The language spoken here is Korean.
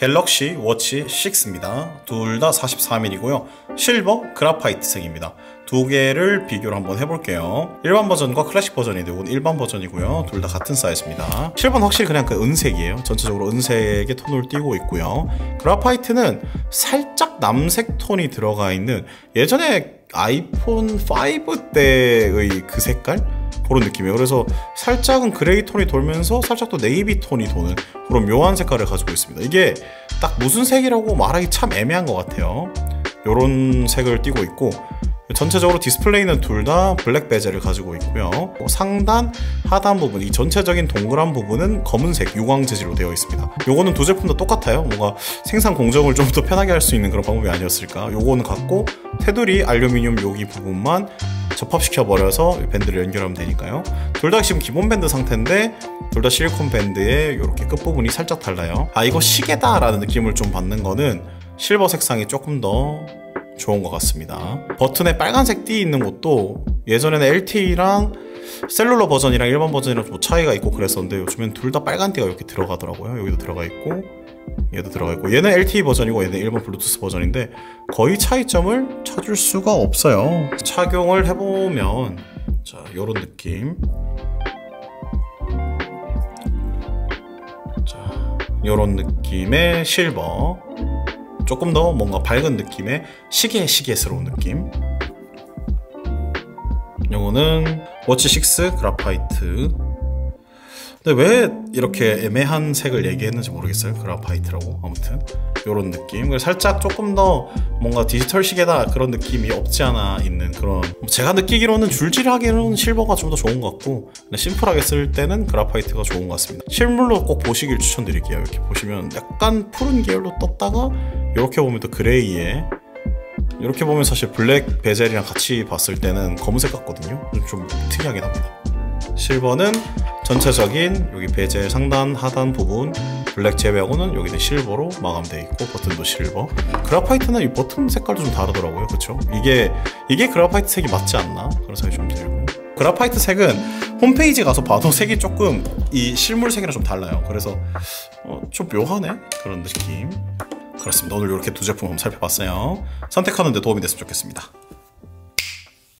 갤럭시 워치 6입니다. 둘 다 44mm이고요. 실버 graphite색입니다. 두 개를 비교를 한번 해볼게요. 일반 버전과 클래식 버전인데 이건 일반 버전이고요. 둘 다 같은 사이즈입니다. 실버는 확실히 그냥 그 은색이에요. 전체적으로 은색의 톤을 띠고 있고요. graphite는 살짝 남색 톤이 들어가 있는 예전에 아이폰 5 때의 그 색깔? 그런 느낌이에요. 그래서 살짝은 gray 톤이 돌면서 살짝 또 네이비 톤이 도는 그런 묘한 색깔을 가지고 있습니다. 이게 딱 무슨 색이라고 말하기 참 애매한 것 같아요. 이런 색을 띠고 있고 전체적으로 디스플레이는 둘 다 블랙 베젤을 가지고 있고요. 상단, 하단 부분, 이 전체적인 동그란 부분은 검은색 유광 재질로 되어 있습니다. 요거는 두 제품 다 똑같아요. 뭔가 생산 공정을 좀 더 편하게 할 수 있는 그런 방법이 아니었을까. 요거는 같고 테두리 알루미늄 여기 부분만 접합시켜 버려서 밴드를 연결하면 되니까요. 둘 다 지금 기본 밴드 상태인데 둘 다 실리콘 밴드에 이렇게 끝부분이 살짝 달라요. 아 이거 시계다 라는 느낌을 좀 받는 거는 실버 색상이 조금 더 좋은 것 같습니다. 버튼에 빨간색 띠 있는 것도 예전에는 LTE랑 셀룰러 버전이랑 일반 버전이랑 좀 차이가 있고 그랬었는데 요즘엔 둘 다 빨간 띠가 이렇게 들어가더라고요. 여기도 들어가 있고 얘도 들어가 있고 얘는 LTE 버전이고 얘는 일반 블루투스 버전인데 거의 차이점을 찾을 수가 없어요. 착용을 해보면 자 요런 느낌. 자 요런 느낌의 실버. 조금 더 뭔가 밝은 느낌의 시계 시계스러운 느낌. 요거는 워치 6 그라파이트 근데 왜 이렇게 애매한 색을 얘기했는지 모르겠어요. 그라파이트라고. 아무튼 요런 느낌. 살짝 조금 더 뭔가 디지털 시계다 그런 느낌이 없지 않아 있는 그런 제가 느끼기로는 줄질하기로는 실버가 좀 더 좋은 것 같고 심플하게 쓸 때는 graphite가 좋은 것 같습니다. 실물로 꼭 보시길 추천드릴게요. 이렇게 보시면 약간 푸른 계열로 떴다가 이렇게 보면 또 gray에 이렇게 보면 사실 블랙 베젤이랑 같이 봤을 때는 검은색 같거든요. 좀 특이하긴 합니다. 실버는 전체적인 여기 베젤 상단 하단 부분 블랙 제외하고는 여기는 실버로 마감되어 있고 버튼도 실버. graphite는 이 버튼 색깔도 좀 다르더라고요. 그쵸? 이게 이게 graphite 색이 맞지 않나? 그런 생각이 좀 들고. graphite 색은 홈페이지 가서 봐도 색이 조금 이 실물 색이랑 좀 달라요. 그래서 어, 좀 묘하네? 그런 느낌. 그렇습니다. 오늘 이렇게 두 제품 한번 살펴봤어요. 선택하는 데 도움이 됐으면 좋겠습니다.